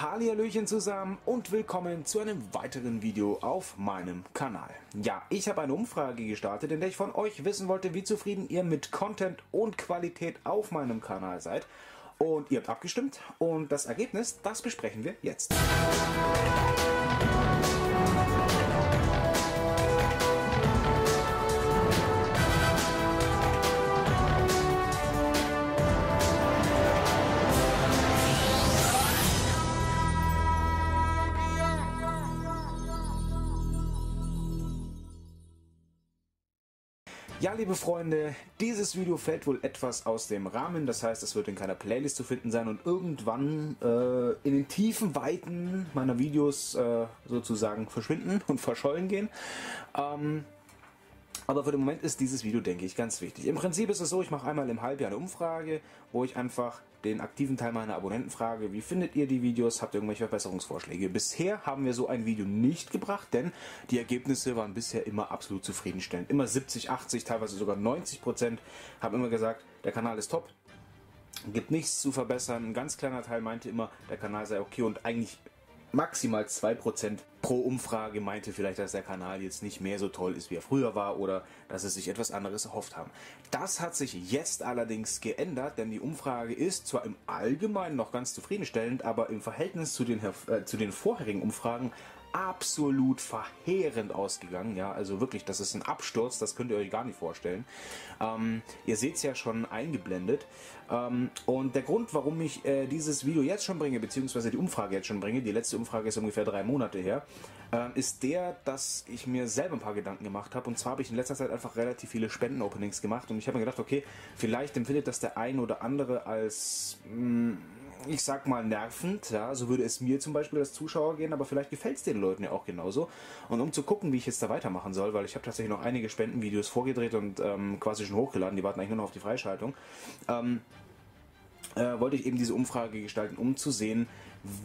Hallihallöchen zusammen und willkommen zu einem weiteren Video auf meinem Kanal. Ja, ich habe eine Umfrage gestartet, in der ich von euch wissen wollte, wie zufrieden ihr mit Content und Qualität auf meinem Kanal seid. Und ihr habt abgestimmt und das Ergebnis, das besprechen wir jetzt. Ja, liebe Freunde, dieses Video fällt wohl etwas aus dem Rahmen. Das heißt, es wird in keiner Playlist zu finden sein und irgendwann äh, in den tiefen Weiten meiner Videos äh, sozusagen verschwinden und verschollen gehen. Ähm, aber für den Moment ist dieses Video, denke ich, ganz wichtig. Im Prinzip ist es so, ich mache einmal im Halbjahr eine Umfrage, wo ich einfach den aktiven Teil meiner Abonnenten frage, wie findet ihr die Videos, habt ihr irgendwelche Verbesserungsvorschläge? Bisher haben wir so ein Video nicht gebracht, denn die Ergebnisse waren bisher immer absolut zufriedenstellend. Immer 70, 80, teilweise sogar 90 Prozent haben immer gesagt, der Kanal ist top, gibt nichts zu verbessern. Ein ganz kleiner Teil meinte immer, der Kanal sei okay und eigentlich maximal 2% pro Umfrage meinte vielleicht, dass der Kanal jetzt nicht mehr so toll ist, wie er früher war oder dass sie sich etwas anderes erhofft haben. Das hat sich jetzt allerdings geändert, denn die Umfrage ist zwar im Allgemeinen noch ganz zufriedenstellend, aber im Verhältnis zu den, äh, zu den vorherigen Umfragen absolut verheerend ausgegangen. Ja, also wirklich, das ist ein Absturz, das könnt ihr euch gar nicht vorstellen. Ähm, ihr seht es ja schon eingeblendet. Ähm, und der Grund, warum ich äh, dieses Video jetzt schon bringe, beziehungsweise die Umfrage jetzt schon bringe, die letzte Umfrage ist ungefähr drei Monate her, äh, ist der, dass ich mir selber ein paar Gedanken gemacht habe. Und zwar habe ich in letzter Zeit einfach relativ viele Spenden-Openings gemacht und ich habe mir gedacht, okay, vielleicht empfindet das der ein oder andere als mh, mm, ich sag mal, nervend. Ja, so würde es mir zum Beispiel als Zuschauer gehen, aber vielleicht gefällt es den Leuten ja auch genauso. Und um zu gucken, wie ich jetzt da weitermachen soll, weil ich habe tatsächlich noch einige Spendenvideos vorgedreht und ähm, quasi schon hochgeladen, die warten eigentlich nur noch auf die Freischaltung, ähm, äh, wollte ich eben diese Umfrage gestalten, um zu sehen,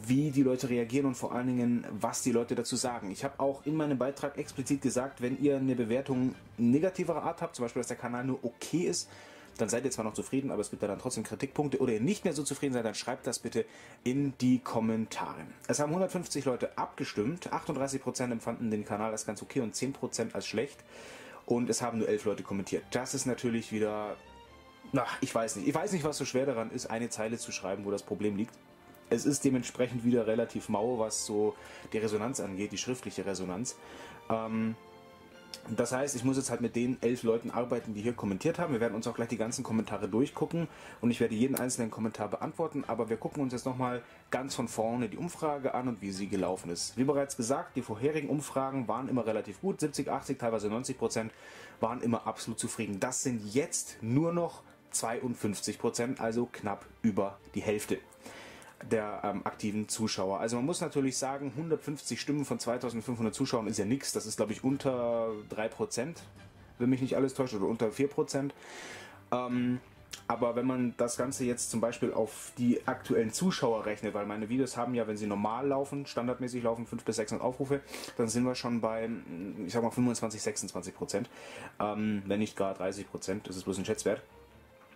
wie die Leute reagieren und vor allen Dingen, was die Leute dazu sagen. Ich habe auch in meinem Beitrag explizit gesagt, wenn ihr eine Bewertung negativerer Art habt, zum Beispiel, dass der Kanal nur okay ist, dann seid ihr zwar noch zufrieden, aber es gibt da dann trotzdem Kritikpunkte oder ihr nicht mehr so zufrieden seid, dann schreibt das bitte in die Kommentare. Es haben 150 Leute abgestimmt, 38% empfanden den Kanal als ganz okay und 10% als schlecht und es haben nur 11 Leute kommentiert. Das ist natürlich wieder, na, ich weiß nicht, ich weiß nicht, was so schwer daran ist, eine Zeile zu schreiben, wo das Problem liegt. Es ist dementsprechend wieder relativ mau, was so die Resonanz angeht, die schriftliche Resonanz. Ähm, das heißt, ich muss jetzt halt mit den elf Leuten arbeiten, die hier kommentiert haben. Wir werden uns auch gleich die ganzen Kommentare durchgucken und ich werde jeden einzelnen Kommentar beantworten, aber wir gucken uns jetzt nochmal ganz von vorne die Umfrage an und wie sie gelaufen ist. Wie bereits gesagt, die vorherigen Umfragen waren immer relativ gut, 70, 80, teilweise 90 Prozent waren immer absolut zufrieden. Das sind jetzt nur noch 52 Prozent, also knapp über die Hälfte der ähm, aktiven Zuschauer. Also man muss natürlich sagen, 150 Stimmen von 2500 Zuschauern ist ja nichts. Das ist, glaube ich, unter 3%, wenn mich nicht alles täuscht, oder unter 4%. Ähm, aber wenn man das Ganze jetzt zum Beispiel auf die aktuellen Zuschauer rechnet, weil meine Videos haben ja, wenn sie normal laufen, standardmäßig laufen, 500 bis 600 Aufrufe, dann sind wir schon bei, ich sag mal, 25, 26 Prozent. Ähm, wenn nicht gar 30 Prozent, das ist bloß ein Schätzwert.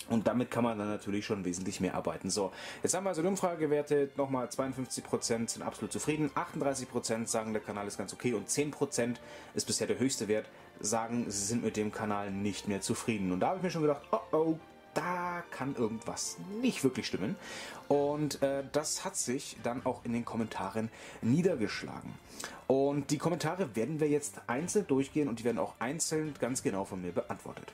Und damit kann man dann natürlich schon wesentlich mehr arbeiten. So, jetzt haben wir also die Umfrage gewertet. Nochmal 52% sind absolut zufrieden, 38% sagen, der Kanal ist ganz okay und 10% ist bisher der höchste Wert, sagen, sie sind mit dem Kanal nicht mehr zufrieden. Und da habe ich mir schon gedacht, oh oh, da kann irgendwas nicht wirklich stimmen. Und äh, das hat sich dann auch in den Kommentaren niedergeschlagen. Und die Kommentare werden wir jetzt einzeln durchgehen und die werden auch einzeln ganz genau von mir beantwortet.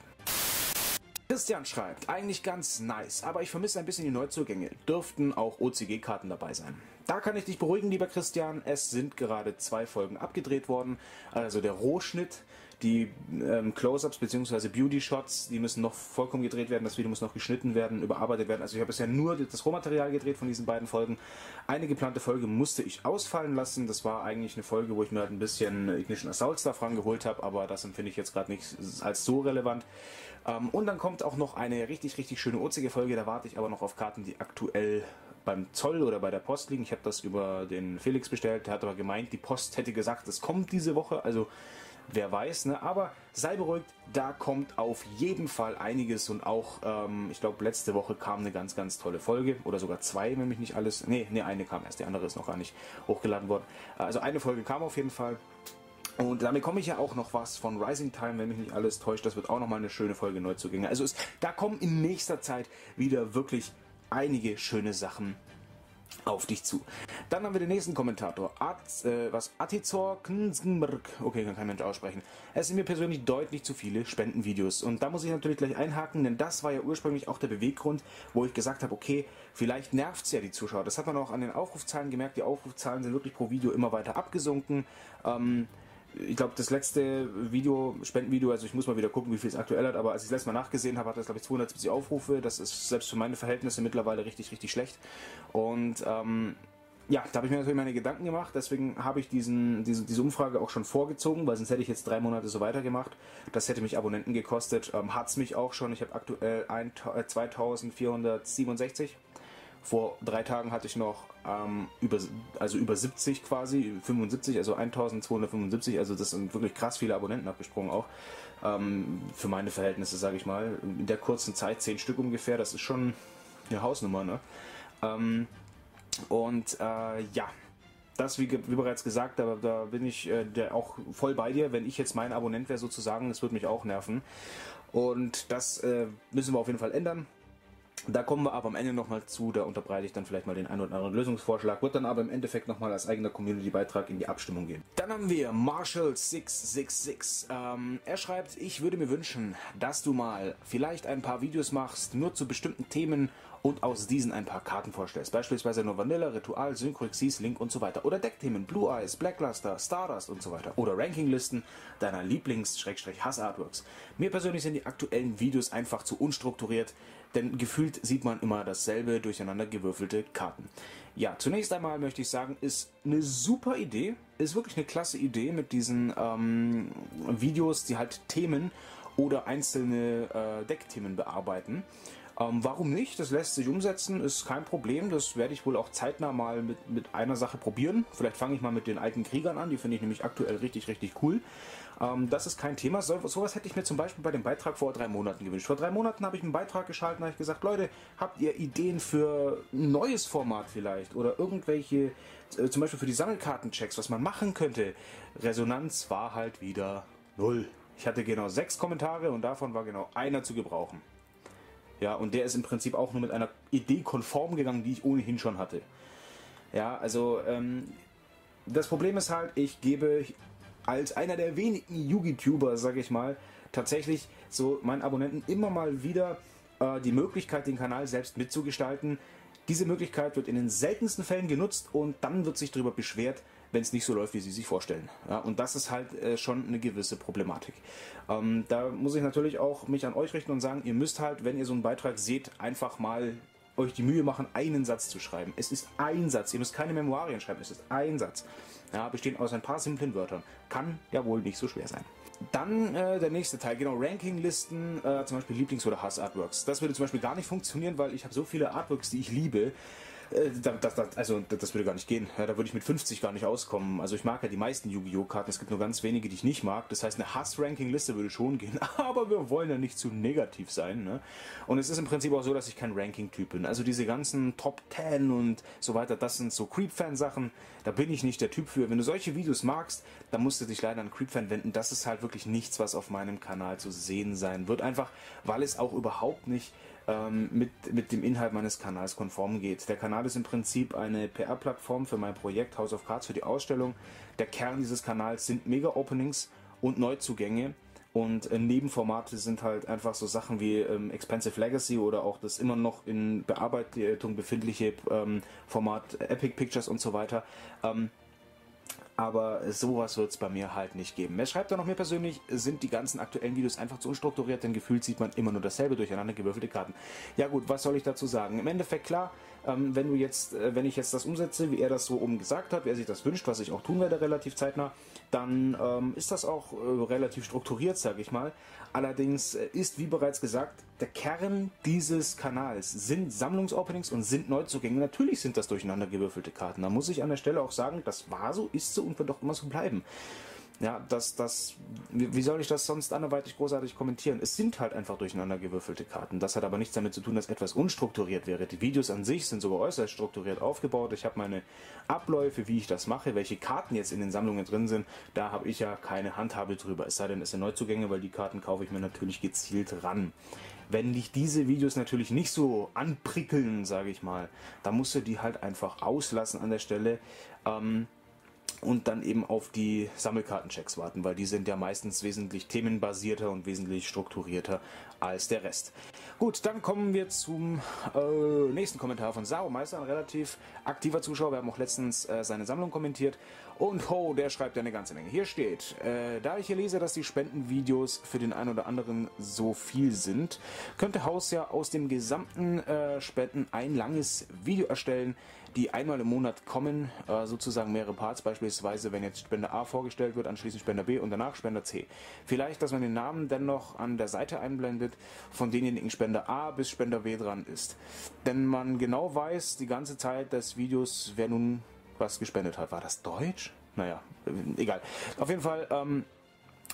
Christian schreibt, eigentlich ganz nice, aber ich vermisse ein bisschen die Neuzugänge. Dürften auch OCG-Karten dabei sein. Da kann ich dich beruhigen, lieber Christian. Es sind gerade zwei Folgen abgedreht worden. Also der Rohschnitt die ähm, Close-Ups bzw. Beauty-Shots, die müssen noch vollkommen gedreht werden, das Video muss noch geschnitten werden, überarbeitet werden. Also ich habe bisher nur das Rohmaterial gedreht von diesen beiden Folgen. Eine geplante Folge musste ich ausfallen lassen. Das war eigentlich eine Folge, wo ich mir halt ein bisschen Ignition Assault Stuff rangeholt habe, aber das empfinde ich jetzt gerade nicht als so relevant. Ähm, und dann kommt auch noch eine richtig, richtig schöne urzige Folge. Da warte ich aber noch auf Karten, die aktuell beim Zoll oder bei der Post liegen. Ich habe das über den Felix bestellt. Der hat aber gemeint, die Post hätte gesagt, es kommt diese Woche. Also wer weiß, ne? aber sei beruhigt, da kommt auf jeden Fall einiges und auch, ähm, ich glaube, letzte Woche kam eine ganz, ganz tolle Folge oder sogar zwei, wenn mich nicht alles, nee, nee, eine kam erst, die andere ist noch gar nicht hochgeladen worden. Also eine Folge kam auf jeden Fall. Und damit komme ich ja auch noch was von Rising Time, wenn mich nicht alles täuscht. Das wird auch nochmal eine schöne Folge Neuzugänge. Also es, da kommen in nächster Zeit wieder wirklich einige schöne Sachen auf dich zu. Dann haben wir den nächsten Kommentator. At, äh, was? Atizor Knsnbrk. Okay, kann kein Mensch aussprechen. Es sind mir persönlich deutlich zu viele Spendenvideos. Und da muss ich natürlich gleich einhaken, denn das war ja ursprünglich auch der Beweggrund, wo ich gesagt habe, okay, vielleicht nervt es ja die Zuschauer. Das hat man auch an den Aufrufzahlen gemerkt. Die Aufrufzahlen sind wirklich pro Video immer weiter abgesunken. Ähm, ich glaube, das letzte Video, Spendenvideo, also ich muss mal wieder gucken, wie viel es aktuell hat, aber als ich das letzte Mal nachgesehen habe, hat das, glaube ich, 270 Aufrufe. Das ist selbst für meine Verhältnisse mittlerweile richtig, richtig schlecht. Und ähm, ja, da habe ich mir natürlich meine Gedanken gemacht. Deswegen habe ich diesen, diese, diese Umfrage auch schon vorgezogen, weil sonst hätte ich jetzt drei Monate so weitergemacht. Das hätte mich Abonnenten gekostet. Ähm, hat es mich auch schon. Ich habe aktuell ein, äh, 2467 vor drei Tagen hatte ich noch ähm, über, also über 70 quasi, 75, also 1275, also das sind wirklich krass viele Abonnenten abgesprungen auch. Ähm, für meine Verhältnisse, sage ich mal. In der kurzen Zeit, 10 Stück ungefähr, das ist schon eine Hausnummer, ne? Ähm, und äh, ja, das, wie, wie, bereits gesagt, da, da bin ich äh, auch voll bei dir. Wenn ich jetzt mein Abonnent wäre sozusagen, das würde mich auch nerven. Und das äh, müssen wir auf jeden Fall ändern. Da kommen wir aber am Ende nochmal zu, da unterbreite ich dann vielleicht mal den einen oder anderen Lösungsvorschlag, wird dann aber im Endeffekt nochmal als eigener Community-Beitrag in die Abstimmung gehen. Dann haben wir Marshall666. Ähm, er schreibt, ich würde mir wünschen, dass du mal vielleicht ein paar Videos machst, nur zu bestimmten Themen und aus diesen ein paar Karten vorstellst. Beispielsweise nur Vanilla, Ritual, Synchro, Xyz, Link und so weiter. Oder Deckthemen, Blue Eyes, Blackluster, Stardust und so weiter. Oder Rankinglisten deiner Lieblings-Hass-Artworks. Mir persönlich sind die aktuellen Videos einfach zu unstrukturiert, denn gefühlt sieht man immer dasselbe durcheinander gewürfelte Karten. Ja, zunächst einmal möchte ich sagen, ist eine super Idee, ist wirklich eine klasse Idee mit diesen ähm, Videos, die halt Themen oder einzelne äh, Deckthemen bearbeiten. Ähm, warum nicht? Das lässt sich umsetzen, ist kein Problem. Das werde ich wohl auch zeitnah mal mit, mit einer Sache probieren. Vielleicht fange ich mal mit den alten Kriegern an, die finde ich nämlich aktuell richtig, richtig cool. Ähm, das ist kein Thema. So, sowas hätte ich mir zum Beispiel bei dem Beitrag vor drei Monaten gewünscht. Vor drei Monaten habe ich einen Beitrag geschaltet und habe gesagt, Leute, habt ihr Ideen für ein neues Format vielleicht? Oder irgendwelche, äh, zum Beispiel für die Sammelkartenchecks, was man machen könnte? Resonanz war halt wieder null. Ich hatte genau sechs Kommentare und davon war genau einer zu gebrauchen. Ja, und der ist im Prinzip auch nur mit einer Idee konform gegangen, die ich ohnehin schon hatte. Ja, also ähm, das Problem ist halt, ich gebe als einer der wenigen YouTuber, sage ich mal, tatsächlich so meinen Abonnenten immer mal wieder äh, die Möglichkeit, den Kanal selbst mitzugestalten. Diese Möglichkeit wird in den seltensten Fällen genutzt und dann wird sich darüber beschwert, wenn es nicht so läuft, wie sie sich vorstellen. Ja, und das ist halt äh, schon eine gewisse Problematik. Ähm, da muss ich natürlich auch mich an euch richten und sagen, ihr müsst halt, wenn ihr so einen Beitrag seht, einfach mal euch die Mühe machen, einen Satz zu schreiben. Es ist ein Satz. Ihr müsst keine Memoirien schreiben. Es ist ein Satz. Ja, bestehend aus ein paar simplen Wörtern. Kann ja wohl nicht so schwer sein. Dann äh, der nächste Teil, genau, Rankinglisten, äh, zum Beispiel Lieblings- oder Hass-Artworks. Das würde zum Beispiel gar nicht funktionieren, weil ich habe so viele Artworks, die ich liebe, das, das, also das würde gar nicht gehen. Ja, da würde ich mit 50 gar nicht auskommen. Also ich mag ja die meisten Yu-Gi-Oh! Karten. Es gibt nur ganz wenige, die ich nicht mag. Das heißt, eine Hass-Ranking-Liste würde schon gehen. Aber wir wollen ja nicht zu negativ sein. Ne? Und es ist im Prinzip auch so, dass ich kein Ranking-Typ bin. Also diese ganzen Top 10 und so weiter, das sind so Creep-Fan-Sachen. Da bin ich nicht der Typ für. Wenn du solche Videos magst, dann musst du dich leider an Creep-Fan wenden. Das ist halt wirklich nichts, was auf meinem Kanal zu sehen sein wird. Einfach, weil es auch überhaupt nicht ähm, mit, mit dem Inhalt meines Kanals konform geht. Der Kanal ist im Prinzip eine PR-Plattform für mein Projekt House of Cards für die Ausstellung. Der Kern dieses Kanals sind Mega-Openings und Neuzugänge. Und äh, Nebenformate sind halt einfach so Sachen wie ähm, Expensive Legacy oder auch das immer noch in Bearbeitung befindliche ähm, Format Epic Pictures und so weiter. Ähm, aber sowas wird es bei mir halt nicht geben. Wer schreibt da noch mir persönlich, sind die ganzen aktuellen Videos einfach zu unstrukturiert, denn gefühlt sieht man immer nur dasselbe durcheinander gewürfelte Karten. Ja gut, was soll ich dazu sagen? Im Endeffekt klar, ähm, wenn du jetzt, äh, wenn ich jetzt das umsetze, wie er das so oben gesagt hat, wie er sich das wünscht, was ich auch tun werde relativ zeitnah, dann ähm, ist das auch äh, relativ strukturiert, sage ich mal. Allerdings äh, ist, wie bereits gesagt, der Kern dieses Kanals sind Sammlungsopenings und sind Neuzugänge. Natürlich sind das durcheinander gewürfelte Karten. Da muss ich an der Stelle auch sagen, das war so, ist so und wird auch immer so bleiben. Ja, das, das, wie soll ich das sonst anderweitig großartig kommentieren? Es sind halt einfach durcheinander gewürfelte Karten. Das hat aber nichts damit zu tun, dass etwas unstrukturiert wäre. Die Videos an sich sind sogar äußerst strukturiert aufgebaut. Ich habe meine Abläufe, wie ich das mache, welche Karten jetzt in den Sammlungen drin sind. Da habe ich ja keine Handhabe drüber. Es sei denn, es sind Neuzugänge, weil die Karten kaufe ich mir natürlich gezielt ran. Wenn dich diese Videos natürlich nicht so anprickeln, sage ich mal, dann musst du die halt einfach auslassen an der Stelle. Ähm, und dann eben auf die Sammelkartenchecks warten, weil die sind ja meistens wesentlich themenbasierter und wesentlich strukturierter als der Rest. Gut, dann kommen wir zum äh, nächsten Kommentar von Sao Meister, ein relativ aktiver Zuschauer. Wir haben auch letztens äh, seine Sammlung kommentiert. Und ho, der schreibt ja eine ganze Menge. Hier steht, äh, da ich hier lese, dass die Spendenvideos für den einen oder anderen so viel sind, könnte Haus ja aus dem gesamten äh, Spenden ein langes Video erstellen, die einmal im Monat kommen, äh, sozusagen mehrere Parts, beispielsweise wenn jetzt Spender A vorgestellt wird, anschließend Spender B und danach Spender C. Vielleicht, dass man den Namen dennoch an der Seite einblendet, von denjenigen Spender A bis Spender B dran ist. Denn man genau weiß die ganze Zeit des Videos, wer nun was gespendet hat. War das Deutsch? Naja, egal. Auf jeden Fall, ähm,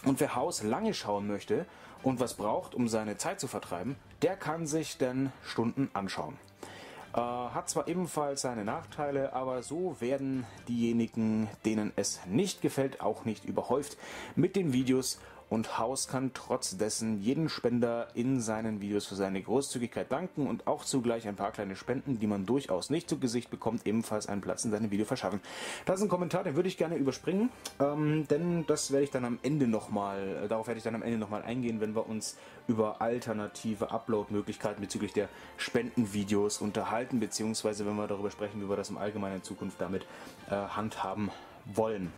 und wer Haus lange schauen möchte und was braucht, um seine Zeit zu vertreiben, der kann sich denn Stunden anschauen. Äh, hat zwar ebenfalls seine Nachteile, aber so werden diejenigen, denen es nicht gefällt, auch nicht überhäuft mit den Videos und Haus kann trotz dessen jeden Spender in seinen Videos für seine Großzügigkeit danken und auch zugleich ein paar kleine Spenden, die man durchaus nicht zu Gesicht bekommt, ebenfalls einen Platz in seinem Video verschaffen. Das ist ein Kommentar, den würde ich gerne überspringen, ähm, denn das werde ich dann am Ende nochmal, äh, darauf werde ich dann am Ende nochmal eingehen, wenn wir uns über alternative Upload-Möglichkeiten bezüglich der Spendenvideos unterhalten, beziehungsweise wenn wir darüber sprechen, wie wir das im Allgemeinen in Zukunft damit äh, handhaben wollen.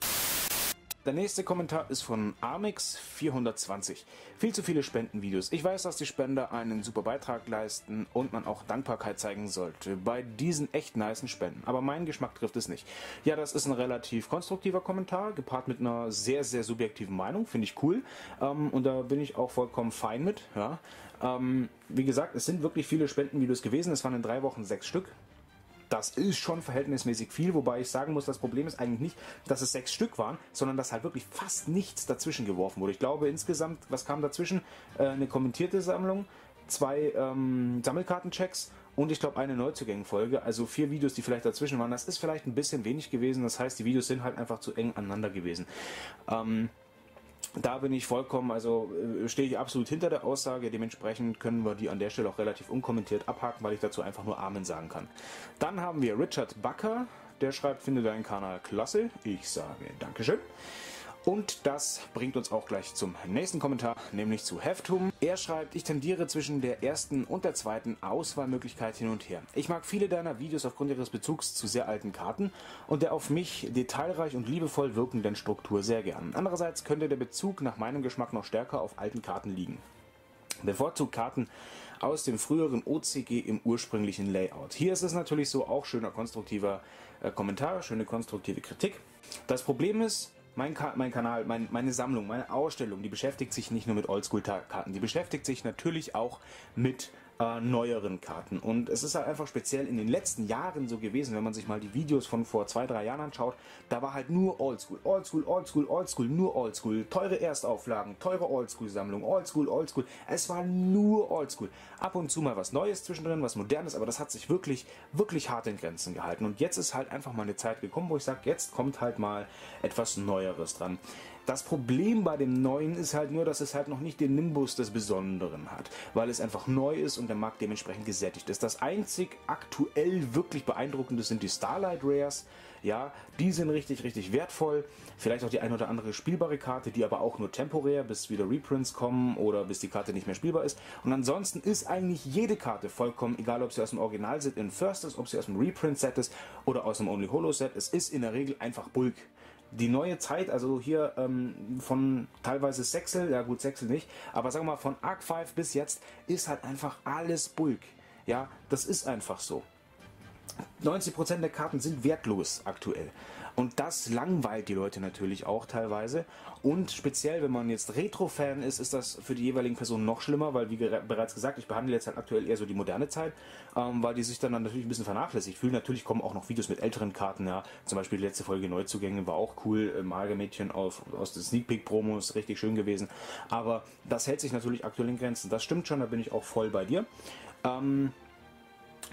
Der nächste Kommentar ist von Amix420. Viel zu viele Spendenvideos. Ich weiß, dass die Spender einen super Beitrag leisten und man auch Dankbarkeit zeigen sollte bei diesen echt niceen Spenden. Aber mein Geschmack trifft es nicht. Ja, das ist ein relativ konstruktiver Kommentar, gepaart mit einer sehr, sehr subjektiven Meinung. Finde ich cool. Ähm, und da bin ich auch vollkommen fein mit. Ja. Ähm, wie gesagt, es sind wirklich viele Spendenvideos gewesen. Es waren in drei Wochen sechs Stück. Das ist schon verhältnismäßig viel, wobei ich sagen muss, das Problem ist eigentlich nicht, dass es sechs Stück waren, sondern dass halt wirklich fast nichts dazwischen geworfen wurde. Ich glaube insgesamt, was kam dazwischen? Äh, eine kommentierte Sammlung, zwei ähm, Sammelkartenchecks und ich glaube eine Neuzugängenfolge, also vier Videos, die vielleicht dazwischen waren. Das ist vielleicht ein bisschen wenig gewesen, das heißt, die Videos sind halt einfach zu eng aneinander gewesen. Ähm, da bin ich vollkommen, also äh, stehe ich absolut hinter der Aussage. Dementsprechend können wir die an der Stelle auch relativ unkommentiert abhaken, weil ich dazu einfach nur Amen sagen kann. Dann haben wir Richard Bucker, der schreibt, finde deinen Kanal klasse. Ich sage Dankeschön. Und das bringt uns auch gleich zum nächsten Kommentar, nämlich zu Heftum. Er schreibt, ich tendiere zwischen der ersten und der zweiten Auswahlmöglichkeit hin und her. Ich mag viele deiner Videos aufgrund ihres Bezugs zu sehr alten Karten und der auf mich detailreich und liebevoll wirkenden Struktur sehr gern. Andererseits könnte der Bezug nach meinem Geschmack noch stärker auf alten Karten liegen. Bevorzugt Karten aus dem früheren OCG im ursprünglichen Layout. Hier ist es natürlich so auch schöner konstruktiver äh, Kommentar, schöne konstruktive Kritik. Das Problem ist, mein, Ka mein Kanal, mein, meine Sammlung, meine Ausstellung, die beschäftigt sich nicht nur mit Oldschool-Karten, die beschäftigt sich natürlich auch mit äh, neueren Karten. Und es ist halt einfach speziell in den letzten Jahren so gewesen, wenn man sich mal die Videos von vor zwei, drei Jahren anschaut, da war halt nur Oldschool, Oldschool, Oldschool, Oldschool, nur Oldschool, teure Erstauflagen, teure Oldschool-Sammlung, Oldschool, Oldschool. Es war nur Oldschool. Ab und zu mal was Neues zwischendrin, was Modernes, aber das hat sich wirklich, wirklich hart in Grenzen gehalten. Und jetzt ist halt einfach mal eine Zeit gekommen, wo ich sage, jetzt kommt halt mal etwas Neueres dran. Das Problem bei dem Neuen ist halt nur, dass es halt noch nicht den Nimbus des Besonderen hat, weil es einfach neu ist und der Markt dementsprechend gesättigt ist. Das einzig aktuell wirklich beeindruckende sind die Starlight Rares. Ja, die sind richtig, richtig wertvoll. Vielleicht auch die ein oder andere spielbare Karte, die aber auch nur temporär, bis wieder Reprints kommen oder bis die Karte nicht mehr spielbar ist. Und ansonsten ist eigentlich jede Karte vollkommen, egal ob sie aus dem Original-Set in First ist, ob sie aus dem Reprint-Set ist oder aus dem Only Holo-Set. Es ist in der Regel einfach Bulk die neue Zeit, also hier ähm, von teilweise Sechsel, ja gut, Sechsel nicht, aber sagen wir mal von Arc 5 bis jetzt ist halt einfach alles Bulk. Ja, das ist einfach so. 90% der Karten sind wertlos aktuell. Und das langweilt die Leute natürlich auch teilweise. Und speziell, wenn man jetzt Retro-Fan ist, ist das für die jeweiligen Personen noch schlimmer, weil, wie bereits gesagt, ich behandle jetzt halt aktuell eher so die moderne Zeit, ähm, weil die sich dann, dann natürlich ein bisschen vernachlässigt fühlen. Natürlich kommen auch noch Videos mit älteren Karten, ja. Zum Beispiel die letzte Folge Neuzugänge war auch cool. Äh, Magermädchen aus, aus den Sneak Peek Promos, richtig schön gewesen. Aber das hält sich natürlich aktuell in Grenzen. Das stimmt schon, da bin ich auch voll bei dir. Ähm,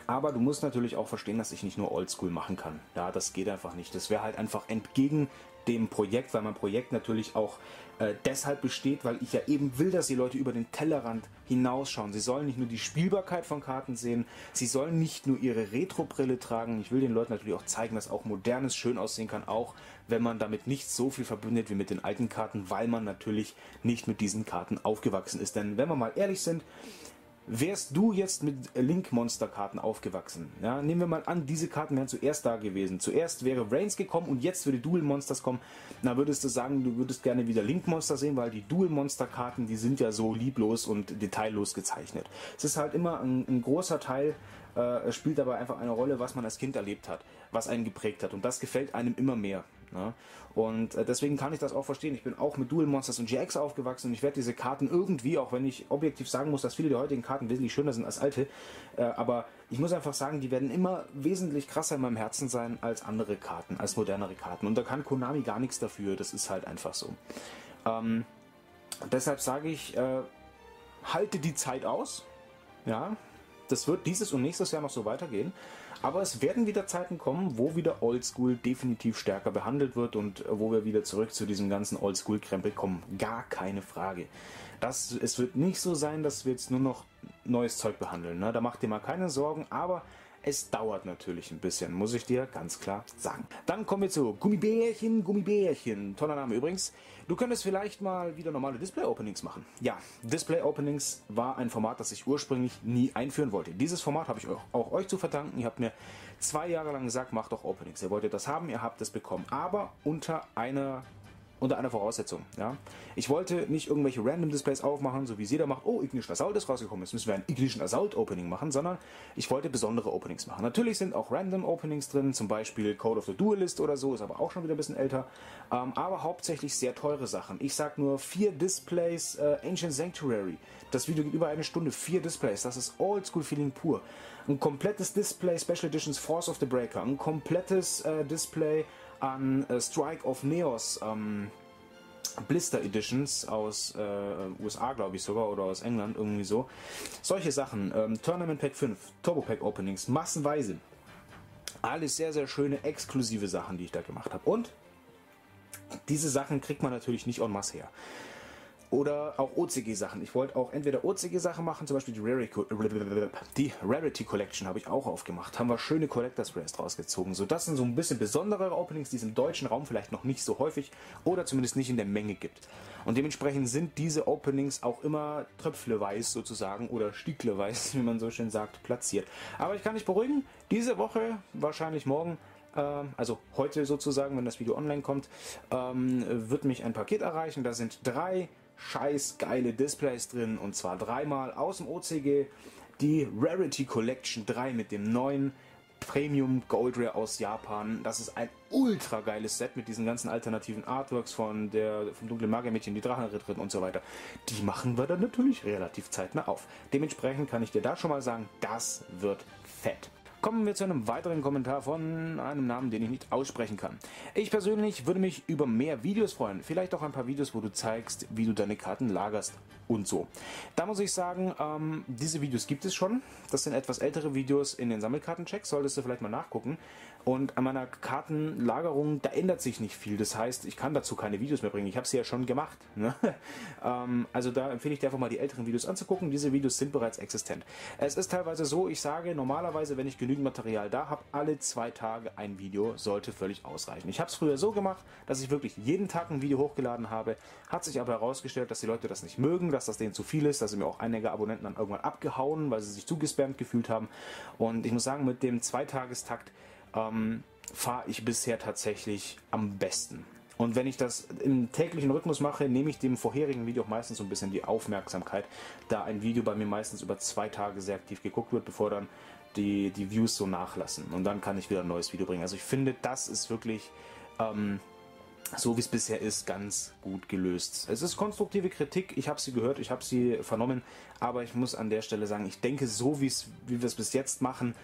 aber du musst natürlich auch verstehen, dass ich nicht nur Oldschool machen kann. Ja, das geht einfach nicht. Das wäre halt einfach entgegen dem Projekt, weil mein Projekt natürlich auch äh, deshalb besteht, weil ich ja eben will, dass die Leute über den Tellerrand hinausschauen. Sie sollen nicht nur die Spielbarkeit von Karten sehen, sie sollen nicht nur ihre Retro-Brille tragen. Ich will den Leuten natürlich auch zeigen, dass auch modernes schön aussehen kann, auch wenn man damit nicht so viel verbindet wie mit den alten Karten, weil man natürlich nicht mit diesen Karten aufgewachsen ist. Denn wenn wir mal ehrlich sind, Wärst du jetzt mit Link-Monster-Karten aufgewachsen? Ja, nehmen wir mal an, diese Karten wären zuerst da gewesen. Zuerst wäre Reigns gekommen und jetzt würde Dual Monsters kommen. Na, würdest du sagen, du würdest gerne wieder Link-Monster sehen, weil die Dual Monster-Karten, die sind ja so lieblos und detaillos gezeichnet. Es ist halt immer ein, ein großer Teil, äh, spielt aber einfach eine Rolle, was man als Kind erlebt hat, was einen geprägt hat. Und das gefällt einem immer mehr. Ne? Und äh, deswegen kann ich das auch verstehen. Ich bin auch mit Dual Monsters und GX aufgewachsen und ich werde diese Karten irgendwie, auch wenn ich objektiv sagen muss, dass viele der heutigen Karten wesentlich schöner sind als alte, äh, aber ich muss einfach sagen, die werden immer wesentlich krasser in meinem Herzen sein als andere Karten, als modernere Karten. Und da kann Konami gar nichts dafür. Das ist halt einfach so. Ähm, deshalb sage ich, äh, halte die Zeit aus. Ja, das wird dieses und nächstes Jahr noch so weitergehen. Aber es werden wieder Zeiten kommen, wo wieder Oldschool definitiv stärker behandelt wird und wo wir wieder zurück zu diesem ganzen Oldschool-Krempel kommen. Gar keine Frage. Das, es wird nicht so sein, dass wir jetzt nur noch neues Zeug behandeln. Ne? Da macht ihr mal keine Sorgen, aber es dauert natürlich ein bisschen, muss ich dir ganz klar sagen. Dann kommen wir zu Gummibärchen, Gummibärchen. Toller Name übrigens. Du könntest vielleicht mal wieder normale Display-Openings machen. Ja, Display-Openings war ein Format, das ich ursprünglich nie einführen wollte. Dieses Format habe ich auch, auch euch zu verdanken. Ihr habt mir zwei Jahre lang gesagt, macht doch Openings. Ihr wolltet das haben, ihr habt es bekommen. Aber unter einer unter einer Voraussetzung. Ja? Ich wollte nicht irgendwelche Random Displays aufmachen, so wie es jeder macht. Oh, Ignition Assault ist rausgekommen, jetzt müssen wir ein Ignition Assault Opening machen, sondern ich wollte besondere Openings machen. Natürlich sind auch Random Openings drin, zum Beispiel Code of the Duelist oder so, ist aber auch schon wieder ein bisschen älter. Ähm, aber hauptsächlich sehr teure Sachen. Ich sag nur vier Displays äh, Ancient Sanctuary. Das Video geht über eine Stunde, vier Displays. Das ist Oldschool Feeling pur. Ein komplettes Display Special Editions Force of the Breaker. Ein komplettes äh, Display an äh, Strike of Neos ähm, Blister Editions aus äh, USA, glaube ich sogar, oder aus England, irgendwie so. Solche Sachen. Ähm, Tournament Pack 5, Turbo Pack Openings, massenweise. Alles sehr, sehr schöne, exklusive Sachen, die ich da gemacht habe. Und diese Sachen kriegt man natürlich nicht en masse her. Oder auch OCG-Sachen. Ich wollte auch entweder OCG-Sachen machen, zum Beispiel die Rarity, die Rarity Collection habe ich auch aufgemacht. Haben wir schöne Collectors Rares draus gezogen. So, das sind so ein bisschen besondere Openings, die es im deutschen Raum vielleicht noch nicht so häufig oder zumindest nicht in der Menge gibt. Und dementsprechend sind diese Openings auch immer tröpfleweis sozusagen oder stiegleweis, wie man so schön sagt, platziert. Aber ich kann dich beruhigen, diese Woche, wahrscheinlich morgen, ähm, also heute sozusagen, wenn das Video online kommt, ähm, wird mich ein Paket erreichen. Da sind drei scheiß geile Displays drin und zwar dreimal aus dem OCG die Rarity Collection 3 mit dem neuen Premium Gold Rare aus Japan. Das ist ein ultra geiles Set mit diesen ganzen alternativen Artworks von der vom dunklen Magiermädchen, die Drachenritterin und so weiter. Die machen wir dann natürlich relativ zeitnah auf. Dementsprechend kann ich dir da schon mal sagen, das wird fett. Kommen wir zu einem weiteren Kommentar von einem Namen, den ich nicht aussprechen kann. Ich persönlich würde mich über mehr Videos freuen. Vielleicht auch ein paar Videos, wo du zeigst, wie du deine Karten lagerst und so. Da muss ich sagen, ähm, diese Videos gibt es schon. Das sind etwas ältere Videos in den Sammelkartenchecks. Solltest du vielleicht mal nachgucken. Und an meiner Kartenlagerung, da ändert sich nicht viel. Das heißt, ich kann dazu keine Videos mehr bringen. Ich habe sie ja schon gemacht. Ne? ähm, also da empfehle ich dir einfach mal die älteren Videos anzugucken. Diese Videos sind bereits existent. Es ist teilweise so, ich sage normalerweise, wenn ich genügend Material da habe, alle zwei Tage ein Video sollte völlig ausreichen. Ich habe es früher so gemacht, dass ich wirklich jeden Tag ein Video hochgeladen habe. Hat sich aber herausgestellt, dass die Leute das nicht mögen, dass das denen zu viel ist. Da sind mir auch einige Abonnenten dann irgendwann abgehauen, weil sie sich zugespammt gefühlt haben. Und ich muss sagen, mit dem Zweitagestakt ähm, fahre ich bisher tatsächlich am besten. Und wenn ich das im täglichen Rhythmus mache, nehme ich dem vorherigen Video auch meistens so ein bisschen die Aufmerksamkeit, da ein Video bei mir meistens über zwei Tage sehr aktiv geguckt wird, bevor dann die, die Views so nachlassen. Und dann kann ich wieder ein neues Video bringen. Also ich finde, das ist wirklich... Ähm, so wie es bisher ist, ganz gut gelöst. Es ist konstruktive Kritik, ich habe sie gehört, ich habe sie vernommen, aber ich muss an der Stelle sagen, ich denke, so wie wir es bis jetzt machen,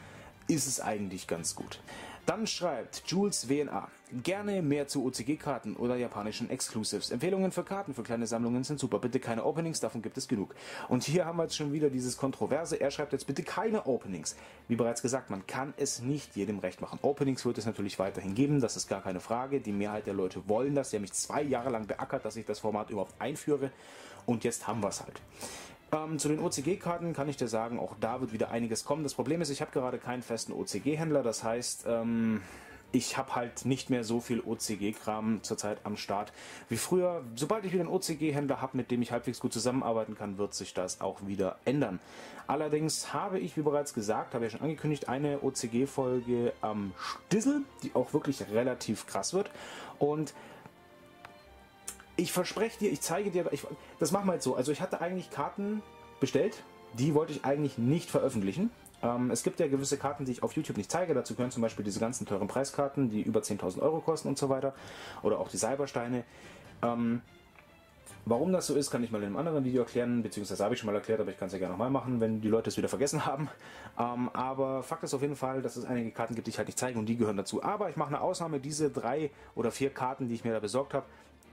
ist es eigentlich ganz gut. Dann schreibt Jules WNA. Gerne mehr zu OCG-Karten oder japanischen Exclusives. Empfehlungen für Karten für kleine Sammlungen sind super. Bitte keine Openings, davon gibt es genug. Und hier haben wir jetzt schon wieder dieses Kontroverse. Er schreibt jetzt bitte keine Openings. Wie bereits gesagt, man kann es nicht jedem recht machen. Openings wird es natürlich weiterhin geben, das ist gar keine Frage. Die Mehrheit der Leute wollen das. Sie haben mich zwei Jahre lang beackert, dass ich das Format überhaupt einführe. Und jetzt haben wir es halt. Ähm, zu den OCG-Karten kann ich dir sagen, auch da wird wieder einiges kommen. Das Problem ist, ich habe gerade keinen festen OCG-Händler. Das heißt, ähm, ich habe halt nicht mehr so viel OCG-Kram zurzeit am Start wie früher. Sobald ich wieder einen OCG-Händler habe, mit dem ich halbwegs gut zusammenarbeiten kann, wird sich das auch wieder ändern. Allerdings habe ich, wie bereits gesagt, habe ich ja schon angekündigt, eine OCG-Folge am Stissel, die auch wirklich relativ krass wird. Und ich verspreche dir, ich zeige dir, ich, das machen wir jetzt so. Also ich hatte eigentlich Karten bestellt, die wollte ich eigentlich nicht veröffentlichen. Ähm, es gibt ja gewisse Karten, die ich auf YouTube nicht zeige. Dazu gehören zum Beispiel diese ganzen teuren Preiskarten, die über 10.000 Euro kosten und so weiter. Oder auch die Cybersteine. Ähm, Warum das so ist, kann ich mal in einem anderen Video erklären, beziehungsweise habe ich schon mal erklärt, aber ich kann es ja gerne nochmal machen, wenn die Leute es wieder vergessen haben. Ähm, aber Fakt ist auf jeden Fall, dass es einige Karten gibt, die ich halt nicht zeige und die gehören dazu. Aber ich mache eine Ausnahme, diese drei oder vier Karten, die ich mir da besorgt habe,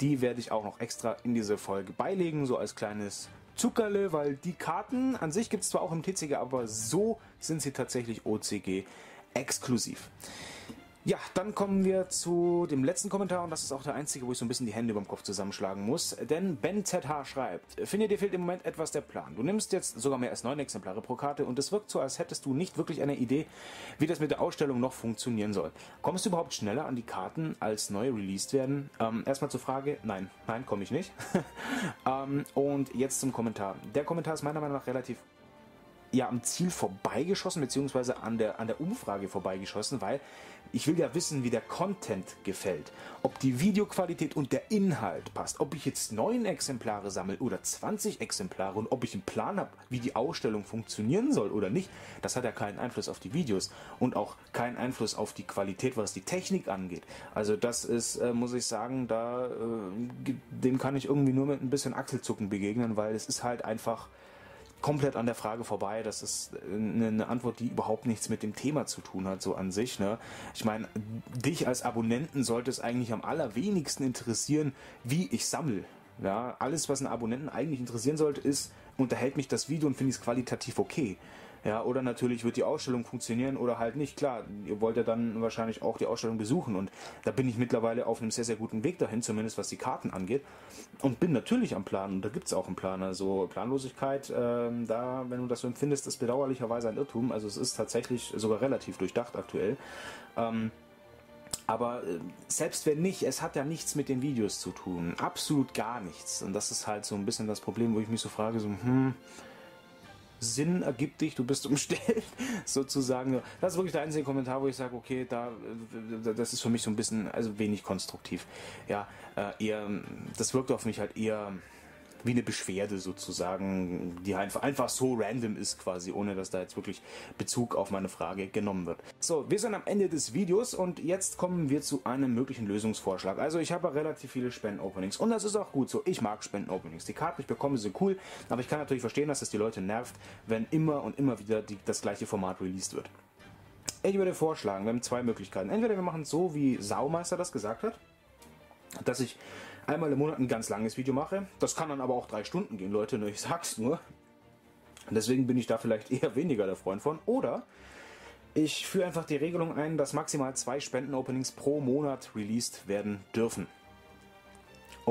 die werde ich auch noch extra in diese Folge beilegen, so als kleines Zuckerle, weil die Karten an sich gibt es zwar auch im TCG, aber so sind sie tatsächlich OCG exklusiv. Ja, dann kommen wir zu dem letzten Kommentar und das ist auch der einzige, wo ich so ein bisschen die Hände über dem Kopf zusammenschlagen muss. Denn Ben ZH schreibt, finde dir fehlt im Moment etwas der Plan. Du nimmst jetzt sogar mehr als neun Exemplare pro Karte und es wirkt so, als hättest du nicht wirklich eine Idee, wie das mit der Ausstellung noch funktionieren soll. Kommst du überhaupt schneller an die Karten, als neue released werden? Ähm, erstmal zur Frage, nein, nein, komme ich nicht. ähm, und jetzt zum Kommentar. Der Kommentar ist meiner Meinung nach relativ ja am Ziel vorbeigeschossen, beziehungsweise an der, an der Umfrage vorbeigeschossen, weil ich will ja wissen, wie der Content gefällt. Ob die Videoqualität und der Inhalt passt. Ob ich jetzt neun Exemplare sammle oder 20 Exemplare und ob ich einen Plan habe, wie die Ausstellung funktionieren soll oder nicht. Das hat ja keinen Einfluss auf die Videos und auch keinen Einfluss auf die Qualität, was die Technik angeht. Also das ist, äh, muss ich sagen, da äh, dem kann ich irgendwie nur mit ein bisschen Achselzucken begegnen, weil es ist halt einfach komplett an der Frage vorbei. Das ist eine Antwort, die überhaupt nichts mit dem Thema zu tun hat, so an sich. Ne? Ich meine, dich als Abonnenten sollte es eigentlich am allerwenigsten interessieren, wie ich sammle. Ja, alles, was einen Abonnenten eigentlich interessieren sollte, ist, unterhält mich das Video und finde ich es qualitativ okay. Ja, oder natürlich wird die Ausstellung funktionieren oder halt nicht. Klar, ihr wollt ja dann wahrscheinlich auch die Ausstellung besuchen und da bin ich mittlerweile auf einem sehr, sehr guten Weg dahin, zumindest was die Karten angeht. Und bin natürlich am Plan und da gibt es auch einen Plan. Also Planlosigkeit, ähm, da, wenn du das so empfindest, ist bedauerlicherweise ein Irrtum. Also es ist tatsächlich sogar relativ durchdacht aktuell. Ähm, aber äh, selbst wenn nicht, es hat ja nichts mit den Videos zu tun. Absolut gar nichts. Und das ist halt so ein bisschen das Problem, wo ich mich so frage, so, hm, Sinn ergibt dich, du bist umstellt, sozusagen. Das ist wirklich der einzige Kommentar, wo ich sage, okay, da, äh, das ist für mich so ein bisschen, also wenig konstruktiv. Ja, äh, eher, das wirkt auf mich halt eher wie eine Beschwerde sozusagen, die einfach, einfach so random ist quasi, ohne dass da jetzt wirklich Bezug auf meine Frage genommen wird. So, wir sind am Ende des Videos und jetzt kommen wir zu einem möglichen Lösungsvorschlag. Also ich habe relativ viele Spenden-Openings und das ist auch gut so. Ich mag Spenden-Openings. Die Karten, die ich bekomme, sind cool, aber ich kann natürlich verstehen, dass es die Leute nervt, wenn immer und immer wieder die, das gleiche Format released wird. Ich würde vorschlagen, wir haben zwei Möglichkeiten. Entweder wir machen es so, wie Saumeister das gesagt hat, dass ich einmal im Monat ein ganz langes Video mache. Das kann dann aber auch drei Stunden gehen, Leute, ne? ich sag's nur. Deswegen bin ich da vielleicht eher weniger der Freund von. Oder ich führe einfach die Regelung ein, dass maximal zwei Spenden-Openings pro Monat released werden dürfen.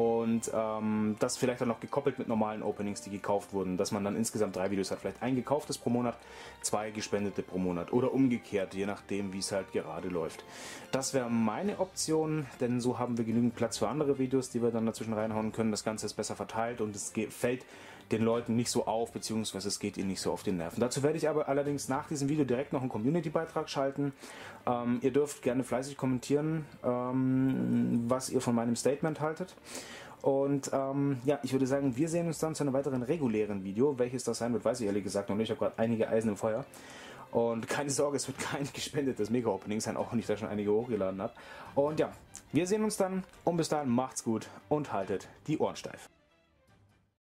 Und ähm, das vielleicht dann noch gekoppelt mit normalen Openings, die gekauft wurden, dass man dann insgesamt drei Videos hat. Vielleicht ein gekauftes pro Monat, zwei gespendete pro Monat oder umgekehrt, je nachdem, wie es halt gerade läuft. Das wäre meine Option, denn so haben wir genügend Platz für andere Videos, die wir dann dazwischen reinhauen können. Das Ganze ist besser verteilt und es fällt den Leuten nicht so auf, beziehungsweise es geht ihnen nicht so auf den Nerven. Dazu werde ich aber allerdings nach diesem Video direkt noch einen Community-Beitrag schalten. Ähm, ihr dürft gerne fleißig kommentieren, ähm, was ihr von meinem Statement haltet. Und ähm, ja, ich würde sagen, wir sehen uns dann zu einem weiteren regulären Video. Welches das sein wird, weiß ich ehrlich gesagt noch nicht. Ich habe gerade einige Eisen im Feuer. Und keine Sorge, es wird kein gespendetes Mega-Opening sein, auch wenn ich da schon einige hochgeladen habe. Und ja, wir sehen uns dann und bis dahin macht's gut und haltet die Ohren steif.